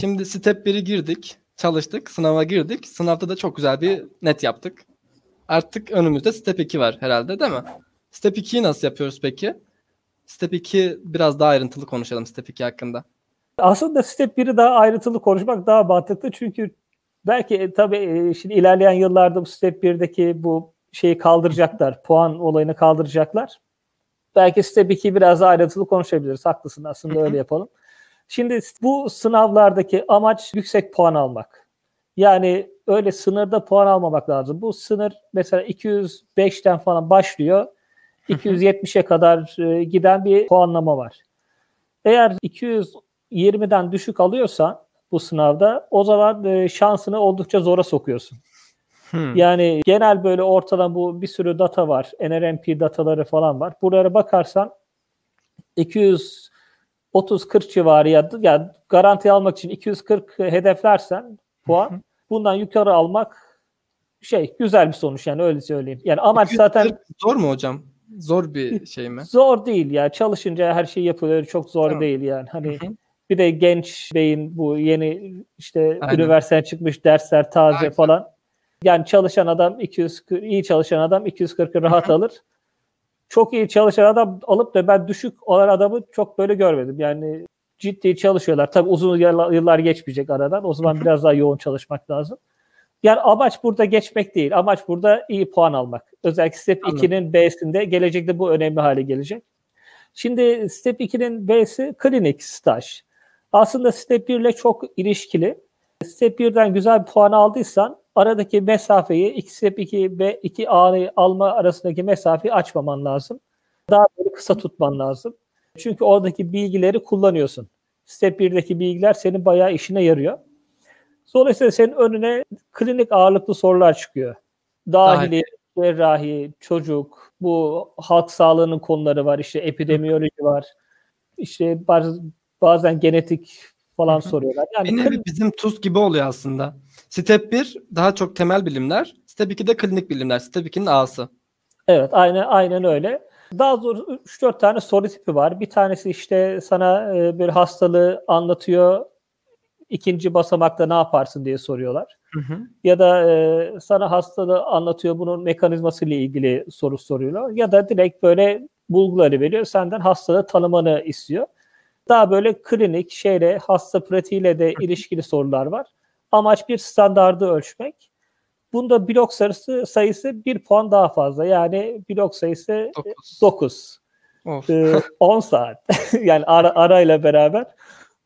Şimdi step 1'i girdik. Çalıştık. Sınava girdik. Sınavda da çok güzel bir net yaptık. Artık önümüzde step 2 var herhalde değil mi? Step 2'yi nasıl yapıyoruz peki? Step 2 biraz daha ayrıntılı konuşalım Step 2 hakkında. Aslında Step 1'i daha ayrıntılı konuşmak daha mantıklı çünkü belki e, tabii e, şimdi ilerleyen yıllarda bu Step 1'deki bu şeyi kaldıracaklar. puan olayını kaldıracaklar. Belki Step 2'yi biraz daha ayrıntılı konuşabiliriz. Haklısın aslında öyle yapalım. Şimdi bu sınavlardaki amaç yüksek puan almak. Yani öyle sınırda puan almamak lazım. Bu sınır mesela 205'ten falan başlıyor. 270'e kadar e, giden bir puanlama var. Eğer 220'den düşük alıyorsan bu sınavda o zaman e, şansını oldukça zora sokuyorsun. Hmm. Yani genel böyle ortadan bu bir sürü data var. NRMP dataları falan var. Buralara bakarsan 200 30-40 civarı ya yani garanti almak için 240 hedeflersen puan bundan yukarı almak şey güzel bir sonuç yani öyle söyleyeyim. Yani amaç zaten zor mu hocam? Zor bir şey mi? Zor değil ya. Çalışınca her şey yapılıyor. Çok zor tamam. değil yani. Hani Hı-hı. bir de genç beyin bu yeni işte Aynen. üniversiteden çıkmış dersler taze Aynen. falan. Yani çalışan adam 240 iyi çalışan adam 240'ı rahat Hı-hı. alır çok iyi çalışan adam alıp da ben düşük olan adamı çok böyle görmedim. Yani ciddi çalışıyorlar. Tabii uzun yıllar geçmeyecek aradan. O zaman biraz daha yoğun çalışmak lazım. Yani amaç burada geçmek değil. Amaç burada iyi puan almak. Özellikle Step Anladım. 2'nin B'sinde gelecekte bu önemli hale gelecek. Şimdi Step 2'nin B'si klinik staj. Aslında Step 1 ile çok ilişkili. Step 1'den güzel bir puan aldıysan aradaki mesafeyi iki step 2 ve 2 A'yı alma arasındaki mesafeyi açmaman lazım. Daha böyle kısa tutman lazım. Çünkü oradaki bilgileri kullanıyorsun. Step 1'deki bilgiler senin bayağı işine yarıyor. Dolayısıyla senin önüne klinik ağırlıklı sorular çıkıyor. Dahili, cerrahi, çocuk, bu halk sağlığının konuları var, işte epidemiyoloji var, işte bazen genetik falan soruyorlar. Yani bir nevi bizim tuz gibi oluyor aslında. Step 1 daha çok temel bilimler. Step 2 de klinik bilimler. Step 2'nin A'sı. Evet aynen, aynen öyle. Daha zor 3-4 tane soru tipi var. Bir tanesi işte sana e, bir hastalığı anlatıyor. İkinci basamakta ne yaparsın diye soruyorlar. Hı hı. Ya da e, sana hastalığı anlatıyor bunun mekanizması ile ilgili soru soruyorlar. Ya da direkt böyle bulguları veriyor. Senden hastalığı tanımanı istiyor. Daha böyle klinik şeyle hasta pratiğiyle de ilişkili sorular var. Amaç bir standardı ölçmek. Bunda blok sayısı, sayısı bir puan daha fazla. Yani blok sayısı 9. Ee, 10 saat. yani ara, arayla beraber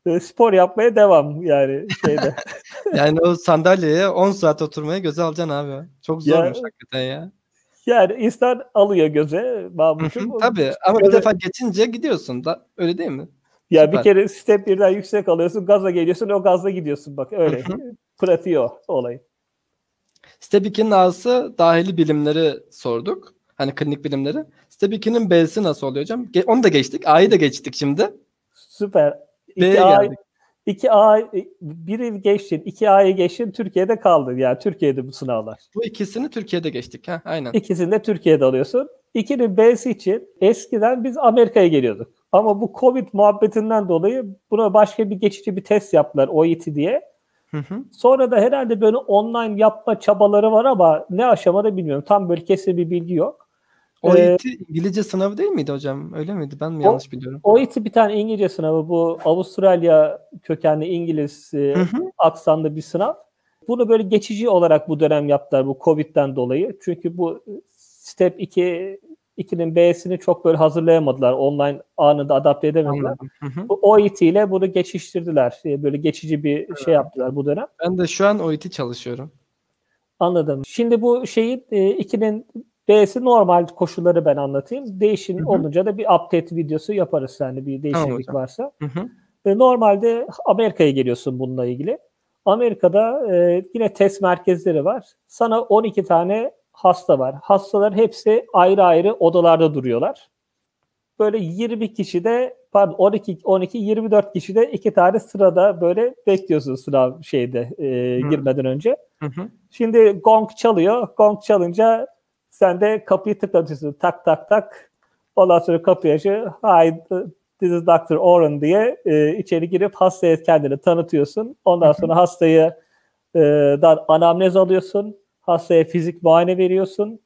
e, spor yapmaya devam yani şeyde. yani o sandalyeye 10 saat oturmaya göze alacaksın abi. Çok zormuş ya, hakikaten ya. Yani insan alıyor göze Mahmut'cum. Tabii ama göze... bir defa geçince gidiyorsun da öyle değil mi? Ya Süper. bir kere step birden yüksek alıyorsun, gaza geliyorsun, o gazla gidiyorsun bak öyle. Pratiği o olayı. Step 2'nin A'sı dahili bilimleri sorduk. Hani klinik bilimleri. Step 2'nin B'si nasıl oluyor hocam? Ge- onu da geçtik. A'yı da geçtik şimdi. Süper. B'ye geldik. 2A, biri geçtin, 2A'yı geçtin, Türkiye'de kaldı. Yani Türkiye'de bu sınavlar. Bu ikisini Türkiye'de geçtik. Ha, aynen. İkisini de Türkiye'de alıyorsun. İkinin B'si için eskiden biz Amerika'ya geliyorduk. Ama bu Covid muhabbetinden dolayı buna başka bir geçici bir test yaptılar OIT diye. Hı hı. Sonra da herhalde böyle online yapma çabaları var ama ne aşamada bilmiyorum. Tam böyle kesin bir bilgi yok. OIT ee, İngilizce sınavı değil miydi hocam? Öyle miydi? Ben mi yanlış biliyorum? OIT bir tane İngilizce sınavı. Bu Avustralya kökenli İngiliz e, hı hı. aksanlı bir sınav. Bunu böyle geçici olarak bu dönem yaptılar bu Covid'den dolayı. Çünkü bu Step 2 2'nin B'sini çok böyle hazırlayamadılar. Online anında adapte edemediler. Bu OIT ile bunu geçiştirdiler. Ee, böyle geçici bir evet. şey yaptılar bu dönem. Ben de şu an OIT çalışıyorum. Anladım. Şimdi bu şeyin 2'nin e, B'si normal koşulları ben anlatayım. Değişim Hı-hı. olunca da bir update videosu yaparız yani bir değişiklik tamam, varsa. Hı-hı. E, normalde Amerika'ya geliyorsun bununla ilgili. Amerika'da e, yine test merkezleri var. Sana 12 tane hasta var. Hastalar hepsi ayrı ayrı odalarda duruyorlar. Böyle 20 kişi de pardon 12 12 24 kişi de iki tane sırada böyle bekliyorsun sınav şeyde e, girmeden önce. Hı hı. Şimdi gong çalıyor. Gong çalınca sen de kapıyı tıklatıyorsun. Tak tak tak. Ondan sonra kapıyı açıyor. Hi, this is Dr. Oren diye e, içeri girip hastaya kendini tanıtıyorsun. Ondan sonra hastayı e, dan anamnez alıyorsun. Hastaya fizik muayene veriyorsun.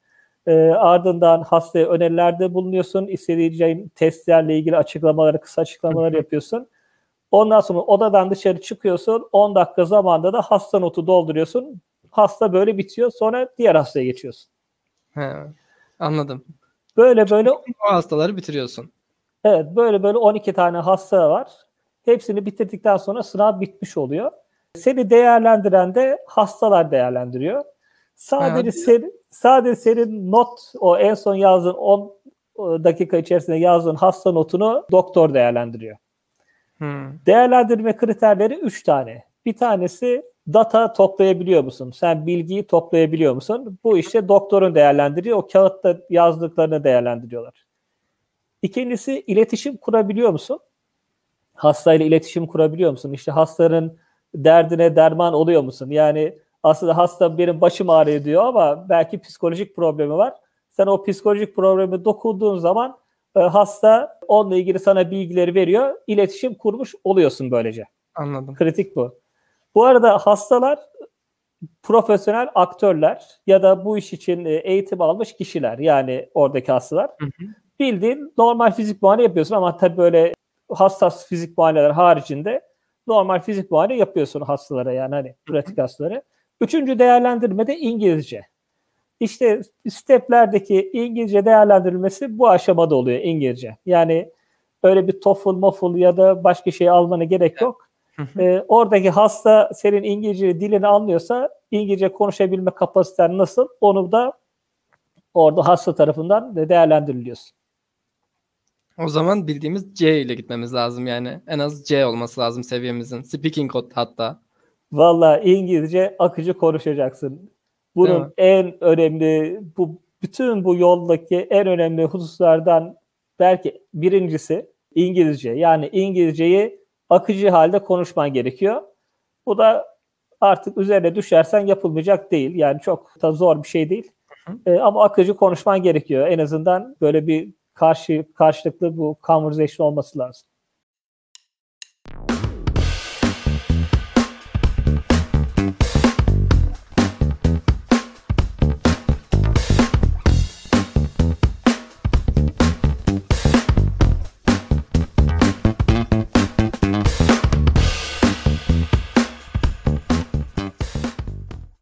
E, ardından hastaya önerilerde bulunuyorsun. İstediğin testlerle ilgili açıklamaları, kısa açıklamalar yapıyorsun. Ondan sonra odadan dışarı çıkıyorsun. 10 dakika zamanda da hasta notu dolduruyorsun. Hasta böyle bitiyor. Sonra diğer hastaya geçiyorsun. He, anladım. Böyle böyle o hastaları bitiriyorsun. Evet böyle böyle 12 tane hasta var. Hepsini bitirdikten sonra sınav bitmiş oluyor. Seni değerlendiren de hastalar değerlendiriyor. Sadece sen, sadece senin not o en son yazdığın 10 dakika içerisinde yazdığın hasta notunu doktor değerlendiriyor. Hmm. Değerlendirme kriterleri 3 tane. Bir tanesi data toplayabiliyor musun? Sen bilgiyi toplayabiliyor musun? Bu işte doktorun değerlendiriyor. O kağıtta yazdıklarını değerlendiriyorlar. İkincisi iletişim kurabiliyor musun? Hastayla iletişim kurabiliyor musun? İşte hastanın derdine derman oluyor musun? Yani aslında hasta benim başım ağrıyor diyor ama belki psikolojik problemi var. Sen o psikolojik problemi dokunduğun zaman e, hasta onunla ilgili sana bilgileri veriyor. İletişim kurmuş oluyorsun böylece. Anladım. Kritik bu. Bu arada hastalar profesyonel aktörler ya da bu iş için e, eğitim almış kişiler yani oradaki hastalar. Hı hı. Bildiğin normal fizik muayene yapıyorsun ama tabii böyle hassas fizik muayeneler haricinde normal fizik muayene yapıyorsun hastalara yani hani pratik hastalara. Üçüncü değerlendirme de İngilizce. İşte steplerdeki İngilizce değerlendirilmesi bu aşamada oluyor İngilizce. Yani öyle bir TOEFL, MOFL ya da başka şey almana gerek yok. ee, oradaki hasta senin İngilizce dilini anlıyorsa İngilizce konuşabilme kapasiten nasıl onu da orada hasta tarafından değerlendiriliyorsun. O zaman bildiğimiz C ile gitmemiz lazım yani. En az C olması lazım seviyemizin. Speaking code hatta. Valla İngilizce akıcı konuşacaksın. Bunun en önemli, bu bütün bu yoldaki en önemli hususlardan belki birincisi İngilizce. Yani İngilizceyi akıcı halde konuşman gerekiyor. Bu da artık üzerine düşersen yapılmayacak değil. Yani çok da zor bir şey değil. E, ama akıcı konuşman gerekiyor. En azından böyle bir karşı karşılıklı bu conversation olması lazım.